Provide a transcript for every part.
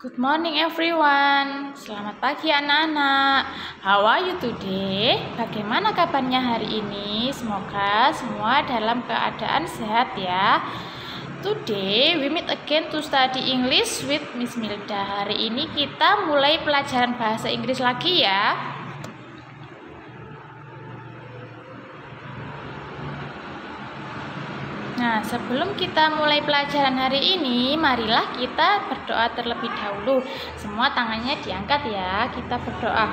Good morning everyone. Selamat pagi anak-anak. How are you today? Bagaimana kabarnya hari ini? Semoga semua dalam keadaan sehat ya. Today we meet again to study English with Miss Milda. Hari ini kita mulai pelajaran bahasa Inggris lagi ya. Nah, sebelum kita mulai pelajaran hari ini, marilah kita berdoa terlebih dahulu. Semua tangannya diangkat ya, kita berdoa.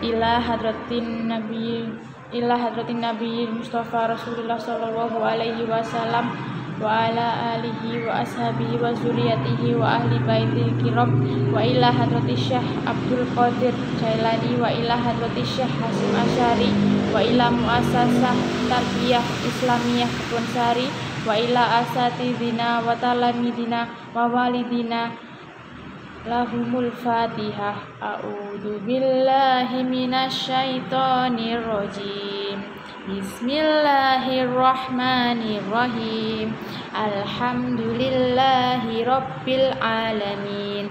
Ila hadratin Nabi Ila hadratin Nabi Mustafa Rasulullah Sallallahu Alaihi Wasallam wa ala alihi wa ashabihi wa zuriyatihi wa ahli baitil kiram wa ila hadrati syekh Abdul Qadir Jailani wa ila hadrati syekh Hasim Asyari wa ila muasasah tarbiyah islamiyah Kebonsari wa ila asatidina wa talamidina wa walidina lahumul fatihah a'udzu billahi minasyaitonir rajim. Bismillahirrahmanirrahim. Alhamdulillahi Rabbil Alamin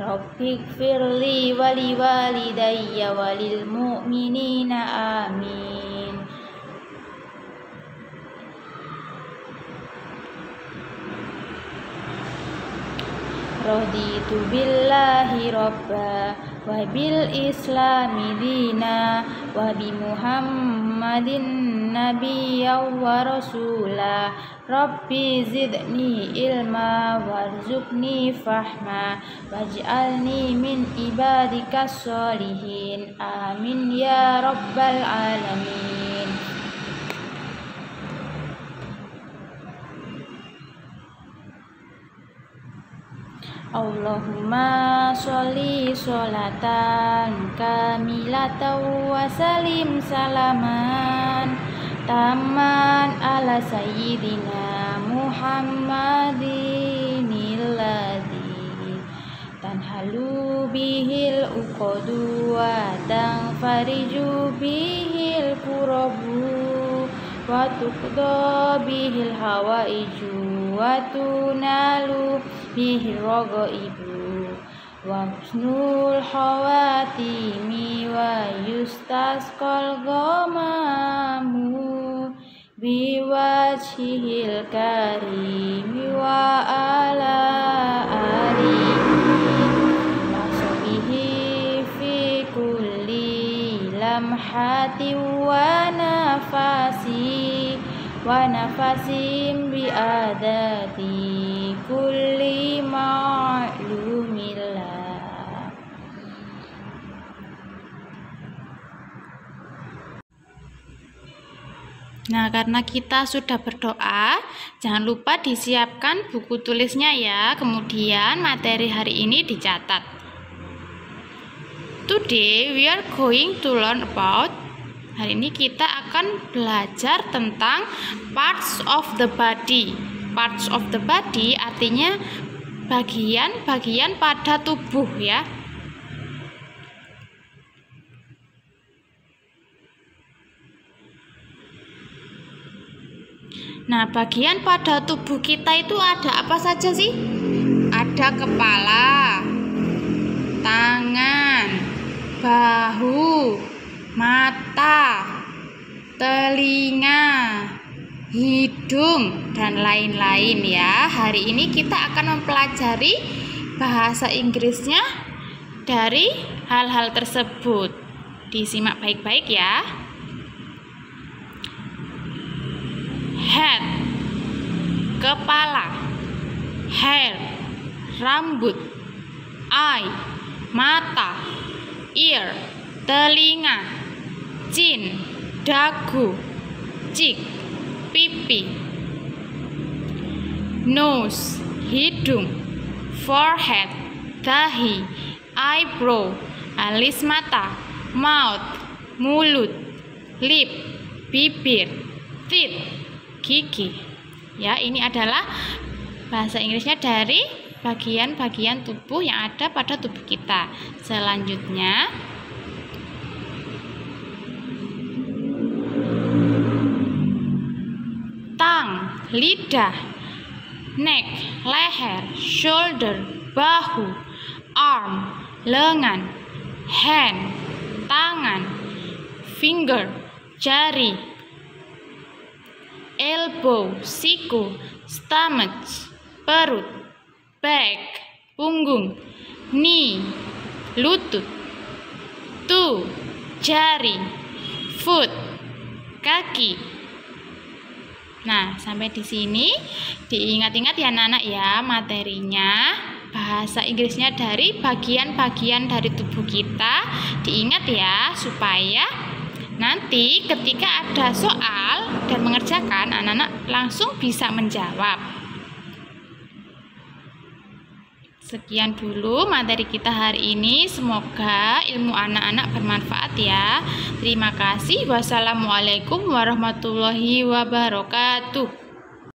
Rabbik firli wali walidayya walil mu'minina amin. Raditu billahi rabba wa bil islami dina wa bi muhammadin nabiyya wa rasula. Rabbi zidni ilma warzuqni fahma. Waj'alni min ibadika solihin amin ya rabbal alamin. Allahumma sholli sholatan kamilatan wa salim salaman taman ala sayyidina Muhammadin illadhi tanhalu bihil uqadu wa tanfariju bihil kurabu wa tuqda bihil hawaiju wa tunalu bihil ibu wa husnul hawatimi wa yustasqal ghamamu biwajhil karimi wa ala alihi wasbihi fi kulli lamhati wa nafasi wa nafasim bi adati kulli Nah, karena kita sudah berdoa, jangan lupa disiapkan buku tulisnya ya. Kemudian materi hari ini dicatat. Today we are going to learn about Hari ini kita akan belajar tentang parts of the body. Parts of the body artinya bagian-bagian pada tubuh ya. Nah, bagian pada tubuh kita itu ada apa saja sih? Ada kepala, tangan, bahu, mata, telinga, hidung, dan lain-lain ya. Hari ini kita akan mempelajari bahasa Inggrisnya dari hal-hal tersebut. Disimak baik-baik ya. Head. Kepala, hair, rambut, eye, mata, ear, telinga, chin, dagu, cheek, pipi, nose, hidung, forehead, dahi, eyebrow, alis mata, mouth, mulut, lip, bibir, teeth, gigi. Ya, ini adalah bahasa Inggrisnya dari bagian-bagian tubuh yang ada pada tubuh kita. Selanjutnya, tang, lidah, neck, leher, shoulder, bahu, arm, lengan, hand, tangan, finger, jari, elbow, siku, stomach, perut, back, punggung, knee, lutut, toe, jari, foot, kaki. Nah, sampai di sini diingat-ingat ya anak-anak ya materinya bahasa Inggrisnya dari bagian-bagian dari tubuh kita diingat ya supaya nanti ketika ada soal dan mengerjakan anak-anak langsung bisa menjawab. Sekian dulu materi kita hari ini. Semoga ilmu anak-anak bermanfaat ya. Terima kasih. Wassalamualaikum warahmatullahi wabarakatuh.